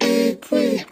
Every